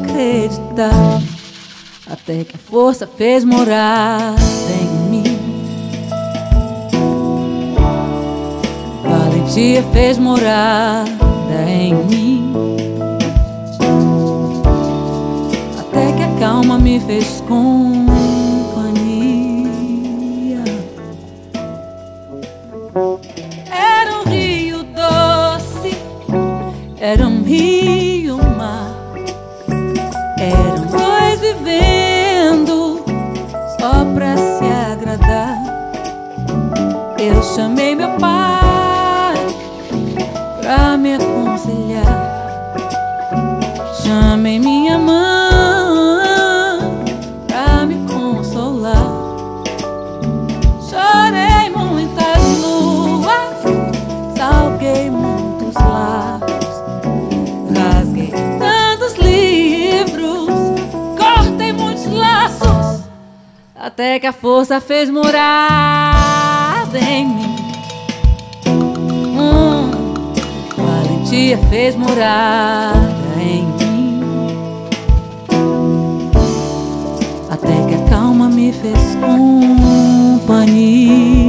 acreditar. Até que a força fez morar em mim. Valentia fez morada em mim. Até que a calma me fez companhia. Meu pai pra me aconselhar. Chamei minha mãe pra me consolar. Chorei muitas luas, salguei muitos lares, rasguei tantos livros, cortei muitos laços, até que a força fez morada em mim. Valentia fez morada em mim. Até que a calma me fez companhia.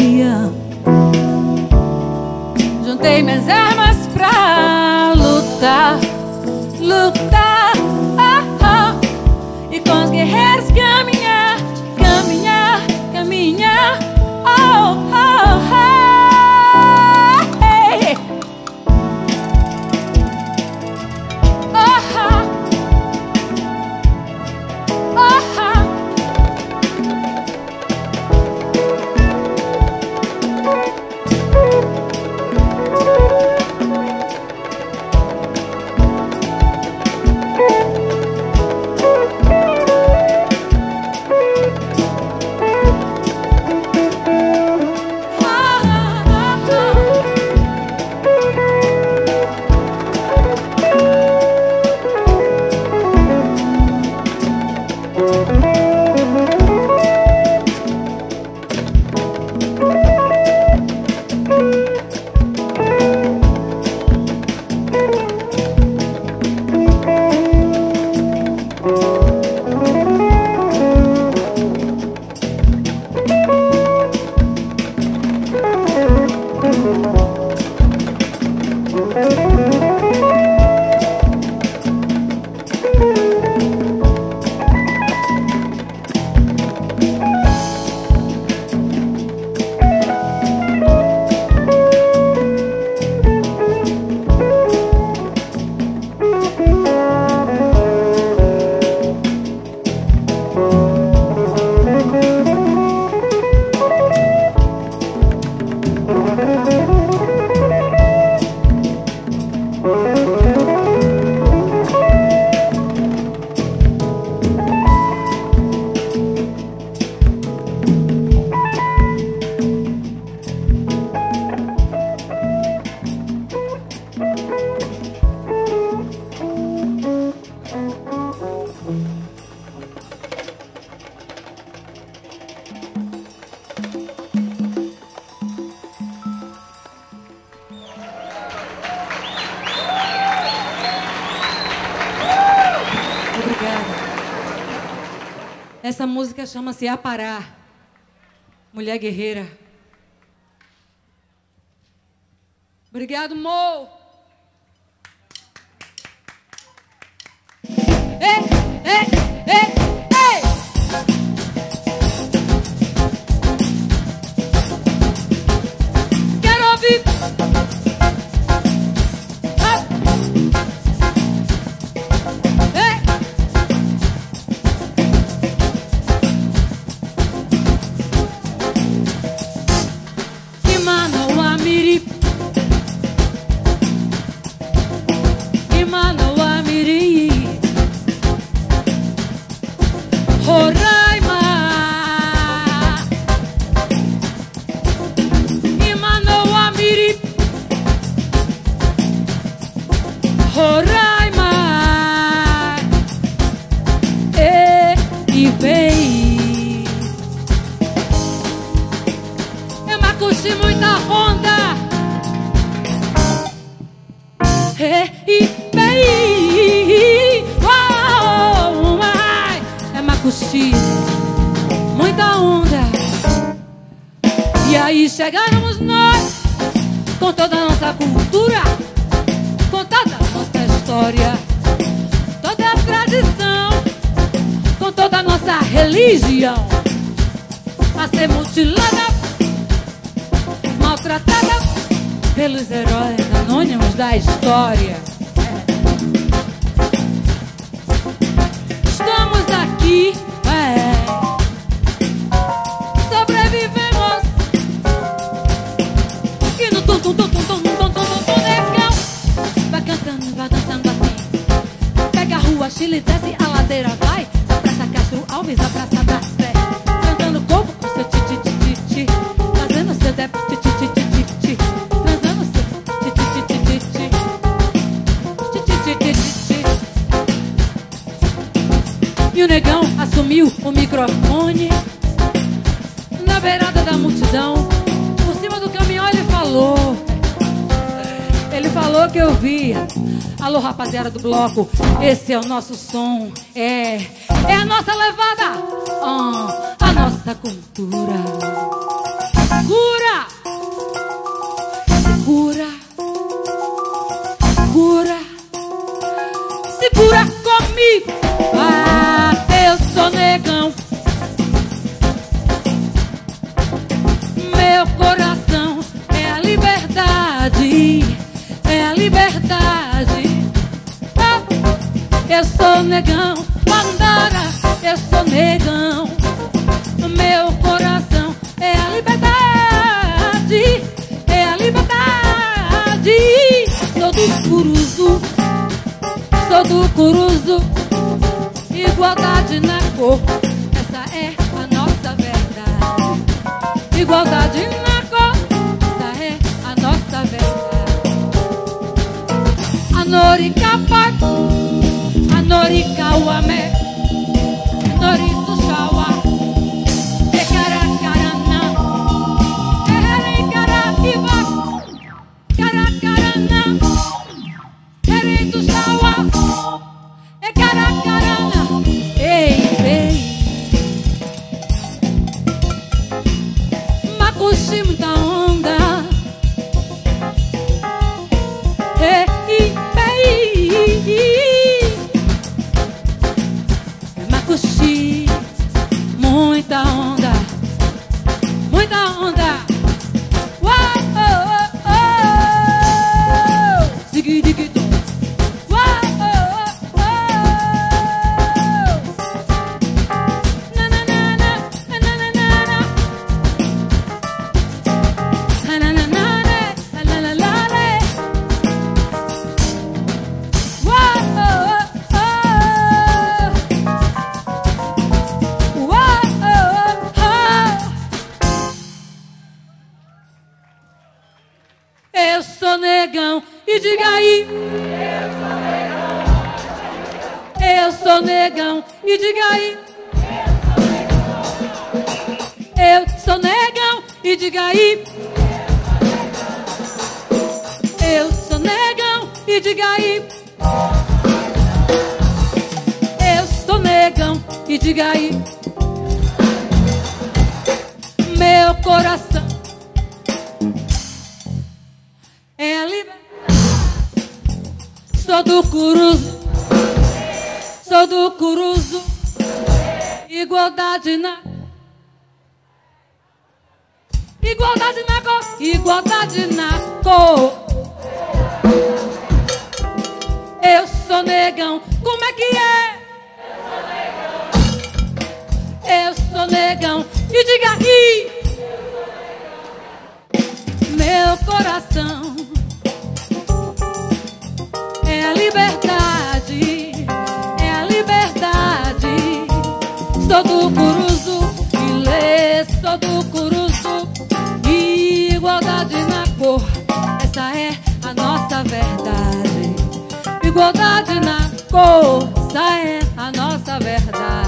Essa música chama-se Apará. Mulher guerreira. Obrigado, Mo. muita onda. E aí chegamos nós, com toda a nossa cultura, com toda a nossa história, toda a tradição, com toda a nossa religião. A ser mutilada, maltratada pelos heróis anônimos da história. Estamos aqui Chile desce a ladeira, vai. Da Praça Castro Alves, a Praça da Sé Cantando corpo com seu ti-ti-ti-ti-ti Fazendo seu dep ti-ti-ti-ti-ti Transando seu ti-ti-ti-ti-ti Ti-ti-ti-ti-ti E o negão assumiu o microfone. Na beirada da multidão Por cima do caminhão ele falou Ele falou que eu via Alô, rapaziada do bloco, esse é o nosso som. É, é a nossa levada, oh, a nossa cultura. Cura, segura, cura, segura comigo. Negão, Mandara, eu sou negão. Meu coração é a liberdade, é a liberdade. Sou do curuzu, sou do curuzu. Igualdade na cor, essa é a nossa verdade. Igualdade na cor, essa é a nossa verdade. A Norica Oricauamé negão e diga aí. Eu sou negão e diga aí. Eu sou negão e diga aí. Eu sou negão e diga aí. Eu sou negão e diga aí. Meu coração Sou do Curuzo, sou do Curuzo. Igualdade na. Igualdade na cor, igualdade na cor. Eu sou negão, como é que é? Eu sou negão e diga aí. Meu coração a liberdade, é a liberdade. Sou do Curuzu, Ilê, sou do Curuzu. Igualdade na cor, essa é a nossa verdade. Igualdade na cor, essa é a nossa verdade.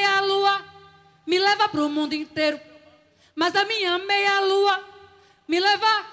meia lua me leva para o mundo inteiro. Mas a minha meia lua me leva